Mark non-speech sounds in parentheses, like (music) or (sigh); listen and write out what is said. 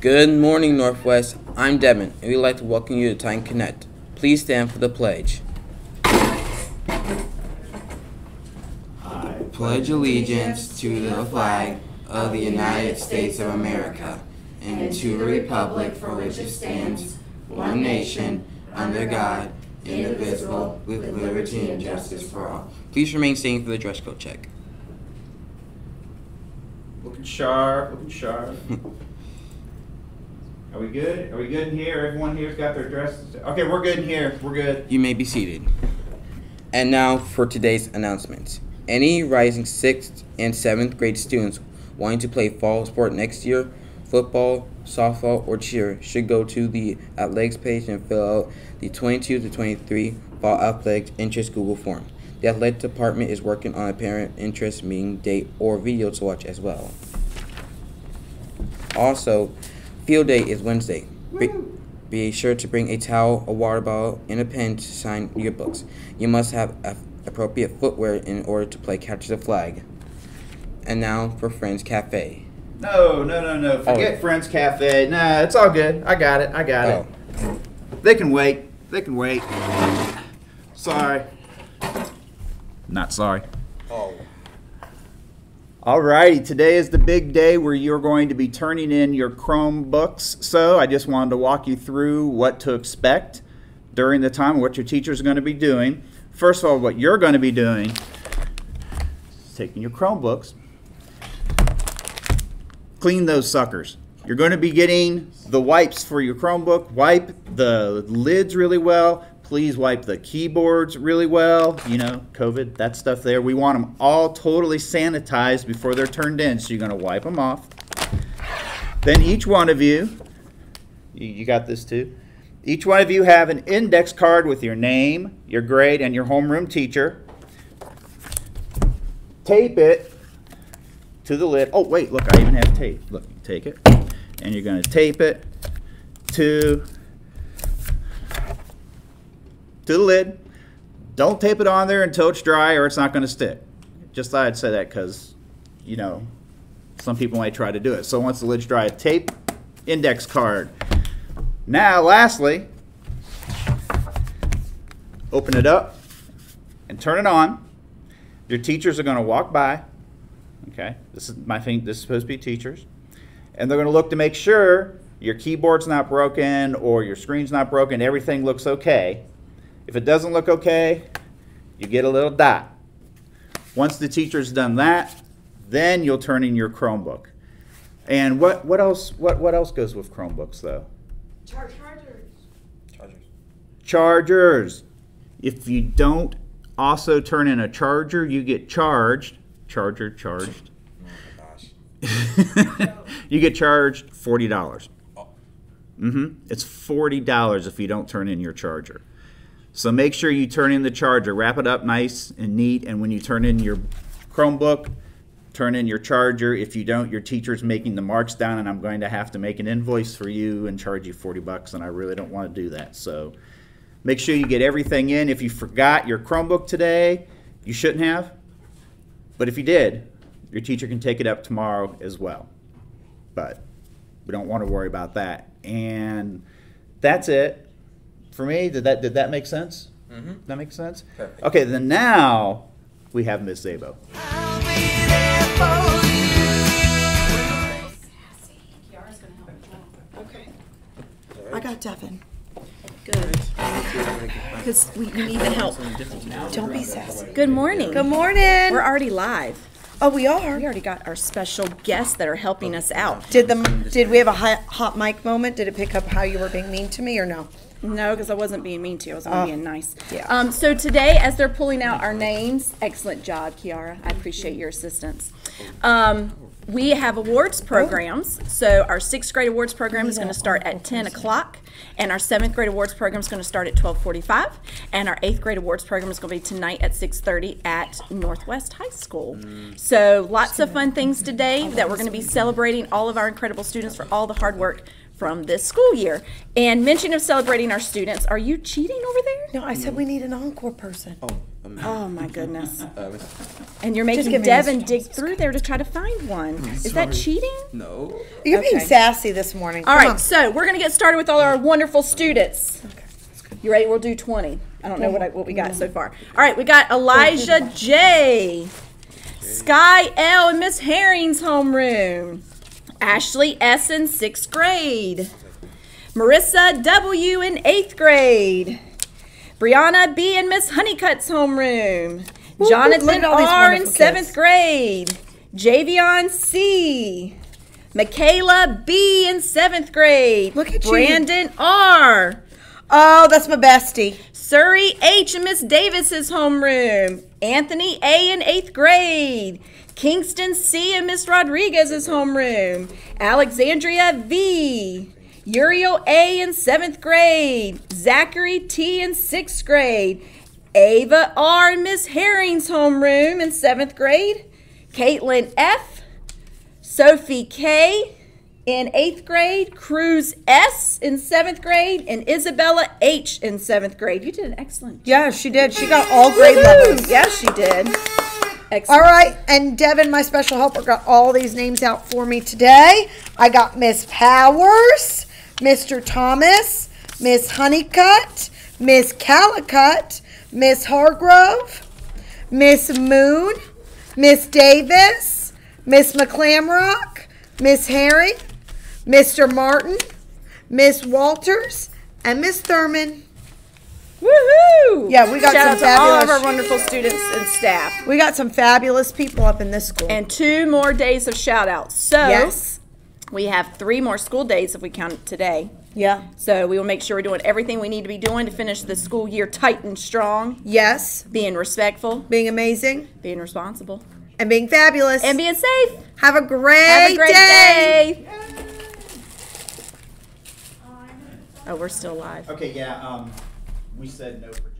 Good morning, Northwest. I'm Devin, and we'd like to welcome you to Titan Connect. Please stand for the pledge. I pledge allegiance to the flag of the United States of America and to the republic for which it stands, one nation, under God, indivisible, with liberty and justice for all. Please remain standing for the dress code check. Looking sharp, looking sharp. (laughs) Are we good? Are we good in here? Everyone here's got their dresses. Okay, we're good in here. We're good. You may be seated. And now for today's announcements. Any rising 6th and 7th grade students wanting to play fall sport next year, football, softball, or cheer, should go to the athletics page and fill out the 22 to 23 fall athletics interest Google form. The athletic department is working on a parent interest meeting date or video to watch as well. Also, field day is Wednesday. Be, be sure to bring a towel, a water bottle, and a pen to sign your books. You must have a- appropriate footwear in order to play catch the flag. And now for Friends Cafe. No, no, no, no. Oh. Forget Oh. Friends Cafe. Nah, it's all good. I got it. I got Oh. it. They can wait. They can wait. Sorry. Not sorry. Alrighty, today is the big day where you're going to be turning in your Chromebooks. So I just wanted to walk you through what to expect during the time, what your teachers going to be doing. First of all, what you're going to be doing is taking your Chromebooks, clean those suckers. You're going to be getting the wipes for your Chromebook. Wipe the lids really well. Please wipe the keyboards really well. You know, COVID, that stuff there. We want them all totally sanitized before they're turned in. So you're going to wipe them off. Then each one of you, you got this too. Each one of you have an index card with your name, your grade, and your homeroom teacher. Tape it to the lid. Oh, wait, look, I even have tape. Look, take it, and you're going to tape it to, to the lid. Don't tape it on there until it's dry or it's not going to stick. Just thought I'd say that because, you know, some people might try to do it. So once the lid's dry, tape index card. Now, lastly, open it up and turn it on. Your teachers are going to walk by. Okay, this is my thing. This is supposed to be teachers, and they're going to look to make sure your keyboard's not broken or your screen's not broken. Everything looks okay. If it doesn't look okay, you get a little dot. Once the teacher's done that, then you'll turn in your Chromebook. And what, what else what, what else goes with Chromebooks though? Chargers. Chargers. Chargers. If you don't also turn in a charger, you get charged. Charger charged. (laughs) Oh my gosh. (laughs) you get charged forty dollars. Mm-hmm. It's forty dollars if you don't turn in your charger. So make sure you turn in the charger. Wrap it up nice and neat. And when you turn in your Chromebook, turn in your charger. If you don't, your teacher's making the marks down, and I'm going to have to make an invoice for you and charge you forty bucks. And I really don't want to do that. So make sure you get everything in. If you forgot your Chromebook today, you shouldn't have. But if you did, your teacher can take it up tomorrow as well. But we don't want to worry about that. And that's it for me. Did that did that make sense? Mm-hmm. That makes sense. Perfect. Okay, then now we have Miss Zabo. Kiara's gonna help me. Okay. I got Devin. Good. Because we you need the help. Don't be sassy. Good morning. Good morning. We're already live. Oh, we are. We already got our special guests that are helping us out. Did the did we have a hot, hot mic moment? Did it pick up how you were being mean to me or no? No, because I wasn't being mean to you. I was only Oh, being nice. yeah. Um, so today, as they're pulling out our names, excellent job, Kiara. I appreciate your assistance. Um, we have awards programs. So our sixth grade awards program is going to start at 10 o'clock, and our seventh grade awards program is going to start at 12:45, and our eighth grade awards program is going to be tonight at 6:30 at Northwest High School. So lots of fun things today that we're going to be celebrating all of our incredible students for all the hard work from this school year. And mention of celebrating our students. Are you cheating over there? No, I said we need an encore person. Oh, um, Oh my goodness. (laughs) uh, And you're making Devin dig through there to try to find one. Is that cheating? no. You're being sassy this morning. All Come right, on. so we're gonna get started with all our wonderful students. Okay. You ready? We'll do 20. I don't know what, I, what we got so far. All right, we got Elijah J, Sky L in Miss Herring's homeroom, Ashley S in sixth grade, Marissa W in eighth grade, Brianna B in Miss Honeycutt's homeroom, Jonathan at all R in seventh kids. grade, Javion C, Michaela B in seventh grade. Look at you. Brandon R. Oh, that's my bestie. Surrey H in Miss Davis's homeroom. Anthony A in eighth grade. Kingston C in Miss Rodriguez's homeroom. Alexandria V. Uriel A in seventh grade. Zachary T in sixth grade. Ava R in Miss Herring's homeroom in seventh grade. Caitlin F. Sophie K in eighth grade, Cruz S in seventh grade, and Isabella H in seventh grade. You did an excellent job. Yeah, she did. She got all grade levels. Yes, she did. Excellent. All right, and Devin, my special helper, got all these names out for me today. I got Miss Powers, Mr. Thomas, Miss Honeycutt, Miss Calicut, Miss Hargrove, Miss Moon, Miss Davis, Miss McClamrock, Miss Herring, Mr. Martin, Miss Walters, and Miss Thurman. Woohoo! Yeah, we got Shout some out to all of fabulous- our wonderful students and staff. We got some fabulous people up in this school. And two more days of shout outs. So yes. we have three more school days if we count it today. Yeah. So we will make sure we're doing everything we need to be doing to finish the school year tight and strong, Yes. being respectful, Being amazing being responsible, and being fabulous. and being safe. have a great, Have a great day. day. Oh, we're still live. Okay, yeah, um, we said no for